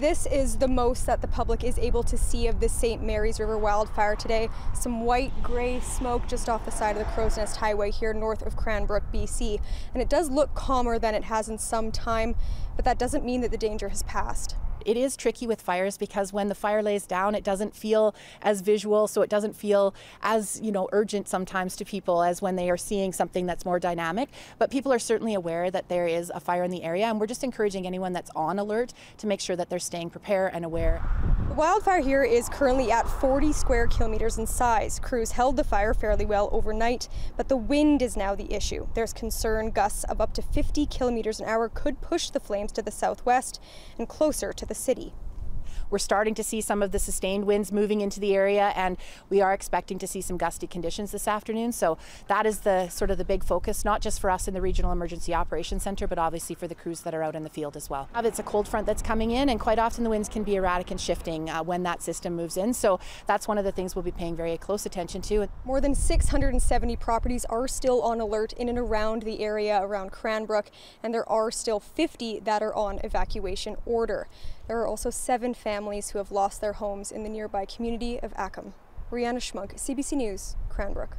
This is the most that the public is able to see of the St. Mary's River wildfire today. Some white gray smoke just off the side of the Crowsnest Highway here north of Cranbrook, BC. And it does look calmer than it has in some time, but that doesn't mean that the danger has passed. It is tricky with fires because when the fire lays down, it doesn't feel as visual, so it doesn't feel as you know urgent sometimes to people as when they are seeing something that's more dynamic. But people are certainly aware that there is a fire in the area, and we're just encouraging anyone that's on alert to make sure that they're staying prepared and aware. The wildfire here is currently at 40 square kilometers in size. Crews held the fire fairly well overnight, but the wind is now the issue. There's concern gusts of up to 50 kilometers an hour could push the flames to the southwest and closer to the city. We're starting to see some of the sustained winds moving into the area, and we are expecting to see some gusty conditions this afternoon. So that is the sort of the big focus, not just for us in the Regional Emergency Operations Center, but obviously for the crews that are out in the field as well. It's a cold front that's coming in, and quite often the winds can be erratic and shifting uh, when that system moves in. So that's one of the things we'll be paying very close attention to. More than 670 properties are still on alert in and around the area around Cranbrook, and there are still 50 that are on evacuation order. There are also seven families who have lost their homes in the nearby community of Ackham. Rhianna Schmunk, CBC News, Cranbrook.